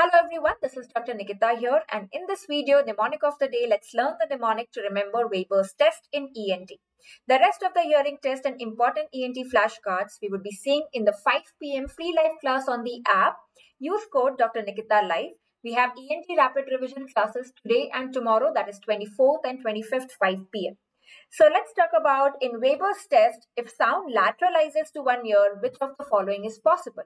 Hello everyone, this is Dr. Nikita here and in this video, mnemonic of the day, let's learn the mnemonic to remember Weber's test in ENT. The rest of the hearing test and important ENT flashcards we would be seeing in the 5 p.m. free live class on the app. Use code Dr. Nikita Live. We have ENT rapid revision classes today and tomorrow that is 24th and 25th 5 p.m. So let's talk about in Weber's test, if sound lateralizes to one ear, which of the following is possible?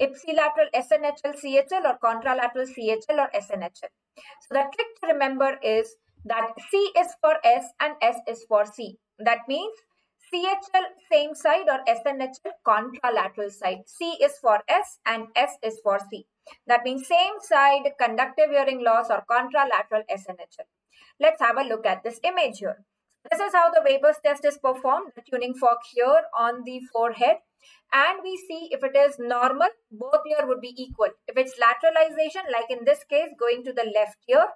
Ipsilateral SNHL CHL or contralateral CHL or SNHL. So the trick to remember is that C is for S and S is for C. That means CHL same side or SNHL contralateral side. C is for S and S is for C. That means same side conductive hearing loss or contralateral SNHL. Let's have a look at this image here. This is how the Weber's test is performed. The tuning fork here on the forehead and we see if it is normal, both ear would be equal. If it's lateralization, like in this case, going to the left ear,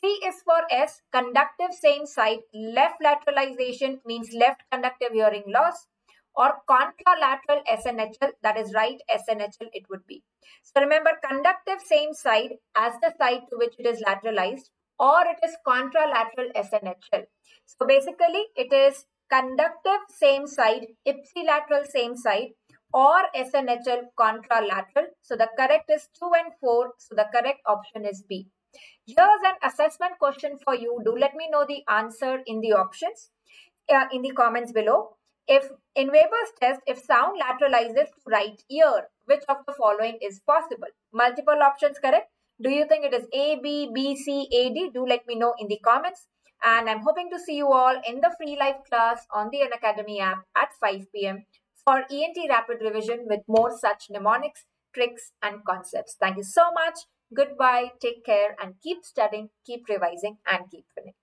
C is for S, conductive same side, left lateralization means left conductive hearing loss or contralateral SNHL, that is right SNHL it would be. So remember conductive same side as the side to which it is lateralized or it is contralateral SNHL. So basically it is conductive same side, ipsilateral same side or SNHL contralateral. So the correct is 2 and 4. So the correct option is B. Here's an assessment question for you. Do let me know the answer in the options uh, in the comments below. If in Weber's test, if sound lateralizes to right ear, which of the following is possible? Multiple options correct. Do you think it is A, B, B, C, A, D? Do let me know in the comments. And I'm hoping to see you all in the free live class on the Unacademy app at 5 p.m. for ENT rapid revision with more such mnemonics, tricks, and concepts. Thank you so much. Goodbye, take care, and keep studying, keep revising, and keep winning.